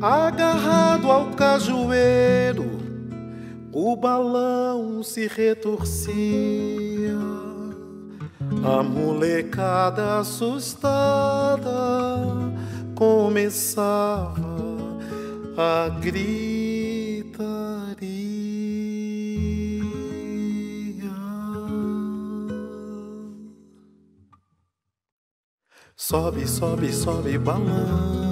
Agarrado ao cajueiro, o balão se retorcia. A molecada assustada começava a gritaria. Sobe, sobe, sobe balão,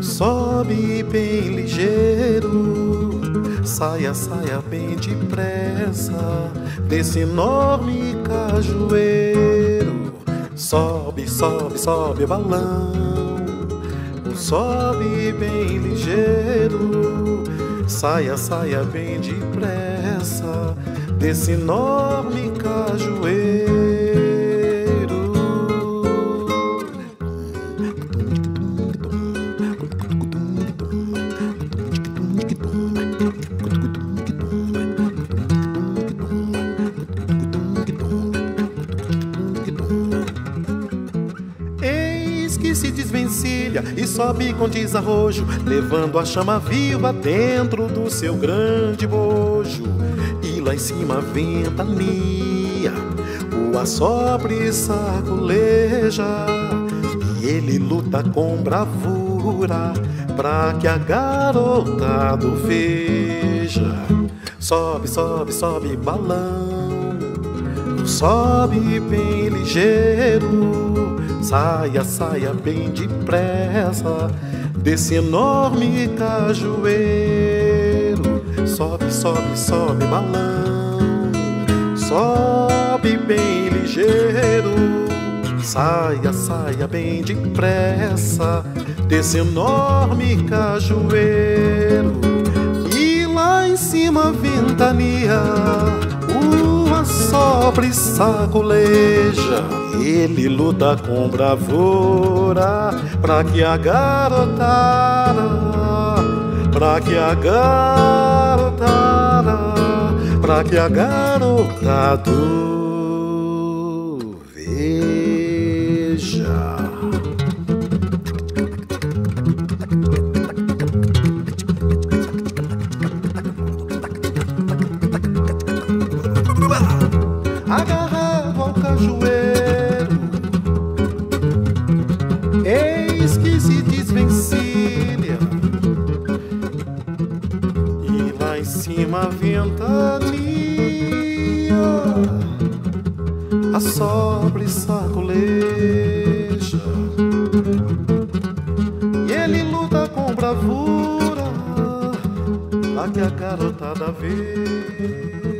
sobe bem ligeiro, saia, saia bem depressa desse enorme cajueiro. Sobe, sobe, sobe balão sobe bem ligeiro, saia, saia bem depressa desse enorme cajueiro. E sobe com desarrojo, levando a chama viva dentro do seu grande bojo. E lá em cima ventania, o assobre saculeja, e ele luta com bravura pra que a garotada veja. Sobe, sobe, sobe balão, sobe bem ligeiro Saia, saia bem depressa desse enorme cajueiro. Sobe, sobe, sobe, balão. Sobe bem ligeiro. Saia, saia bem depressa desse enorme cajueiro. E lá em cima ventania sobre sacoleja. Ele luta com bravura pra que a garotada, pra que a garotada, pra que a garotada veja. Agarrado ao cajueiro. Eis que se desvencilha, e lá em cima a ventania, a sobre sacoleja. E ele luta com bravura, lá que a garotada vê.